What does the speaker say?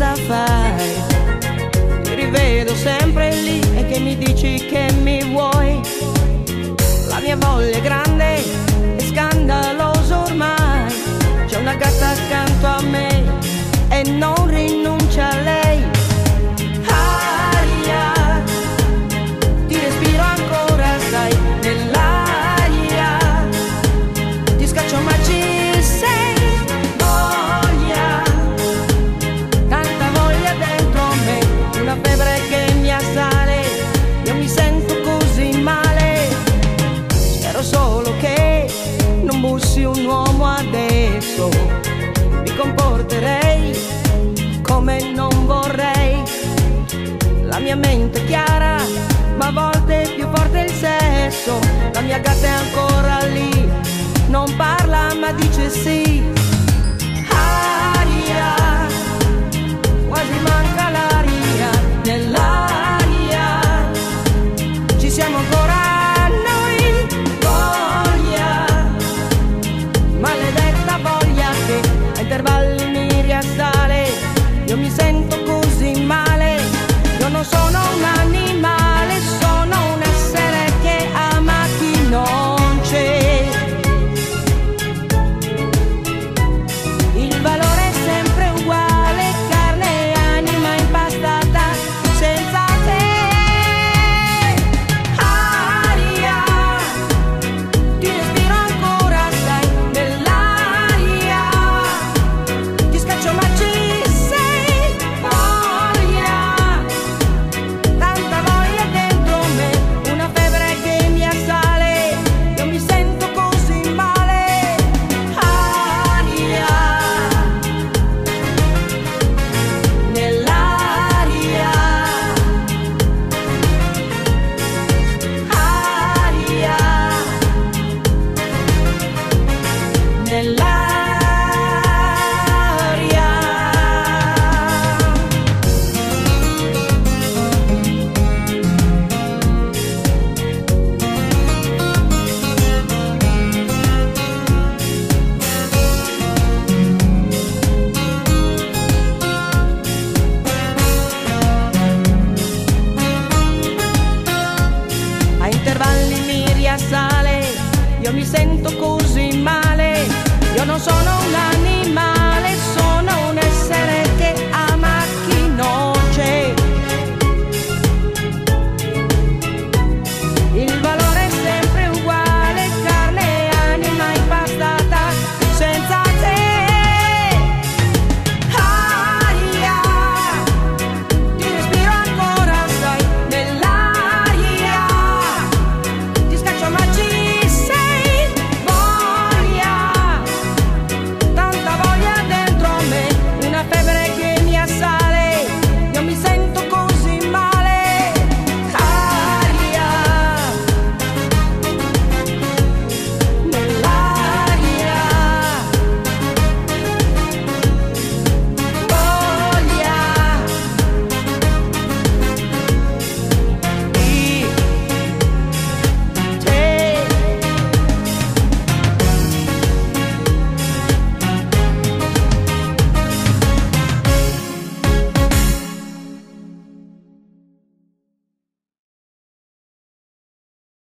cosa fai? Ti rivedo sempre lì e che mi dici che mi vuoi? La mia voglia è grande mia mente è chiara, ma a volte è più forte il sesso. La mia gatta è ancora lì, non parla ma dice sì. presento con